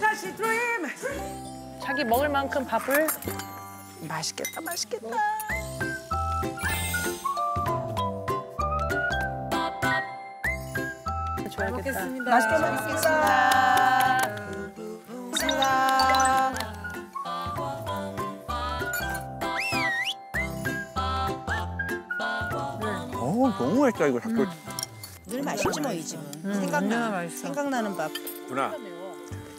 다시 드림. 자기 먹을 만큼 밥을 맛있겠다, 맛있겠다. 줘야겠다. 맛있게 먹겠습니다. 감사합니다. 어 너무 맛있다 이거 닭도. 늘 맛있지 뭐 이 집은. 얼마나 생각나. 맛있어. 생각나는 밥. 누나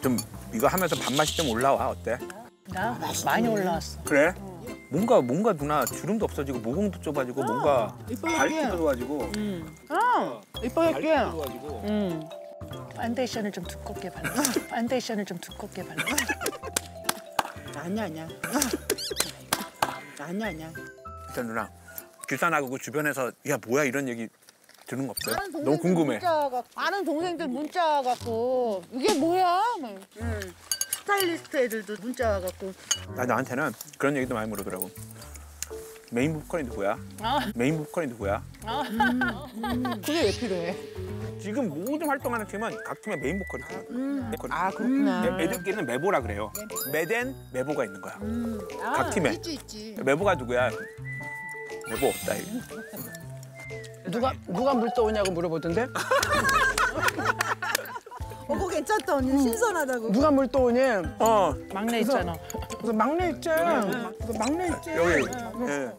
좀 이거 하면서 밥맛이 좀 올라와 어때? 나 많이 올라왔어. 그래? 뭔가 뭔가 누나 주름도 없어지고 모공도 좁아지고 뭔가 밝기도 좋아지고 이뻐게 밝기도 좋아지고 음. 파운데이션을 좀 두껍게 발랐어. 파운데이션을 좀 두껍게 발랐어. 아니야 아니야. 아니야 아니야. 일단 누나 규산하고 그 주변에서 야 뭐야 이런 얘기 들은 거 없어요? 너무 궁금해. 문자가 아는 동생들 문자 갖고 이게 뭐야? 스타일리스트 애들도 문자 갖고 나 나한테는 그런 얘기도 많이 물어보더라고. 메인 보컬이 누구야? 메인 보컬이 누구야? 그게 왜 필요해? 지금 모든 활동하는 팀은 각 팀의 메인 보컬이 있어요. 보컬이. 아 그렇구나. 애- 애들끼리는 메보라 그래요. 메덴 메보가 있는 거야. 각 팀에 있지 있지. 메보가 누구야? 메보 없다 이거. 누가 누가 물 떠오냐고 물어보던데? 어, 그거 괜찮다 언니 신선하다고. 누가 물 떠오니? 어 막내 있잖아. 그래서 막내 있지. 그 막내 있지. 여기. 예.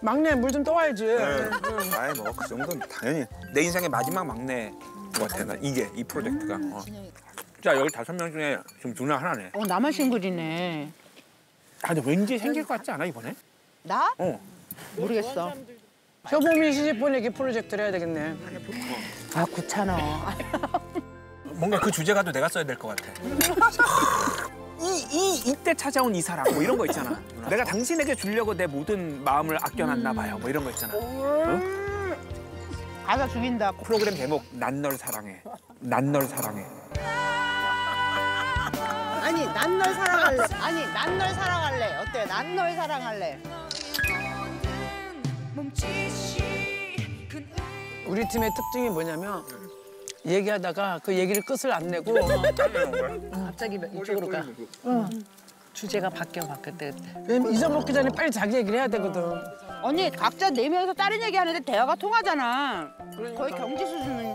막내 물 좀 떠와야지. 예. 아이 뭐그 정도는 당연히 내 인생의 마지막 막내 것 같아. 나 이게 이 프로젝트가. 어. 자 여기 다섯 명 중에 지금 누나 하나네. 어 나만 싱글이네. 아 근데 왠지 생길 것 같지 않아 이번에? 나? 어. 모르겠어. 효범이 시집 보내기 프로젝트를 해야 되겠네. 아 귀찮아. 뭔가 그 주제가도 내가 써야 될 것 같아. 이, 이, 이때 찾아온 이 사람, 뭐 이런 거 있잖아. 내가 당신에게 주려고 내 모든 마음을 아껴놨나 봐요. 뭐 이런 거 있잖아. 가사 죽인다. 프로그램 제목, 난 널 사랑해. 난 널 사랑해. 아니 난 널 사랑할래. 아니 난 널 사랑할래. 어때? 난 널 사랑할래. 우리 팀의 특징이 뭐냐면 얘기하다가 그 얘기를 끝을 안 내고 갑자기 이쪽으로 가. 어. 주제가 바뀌어 때. 왜냐면 잊어먹기 전에 빨리 자기 얘기를 해야 되거든. 언니 각자 네 명이서 다른 얘기 하는데 대화가 통하잖아. 거의 경지 수준은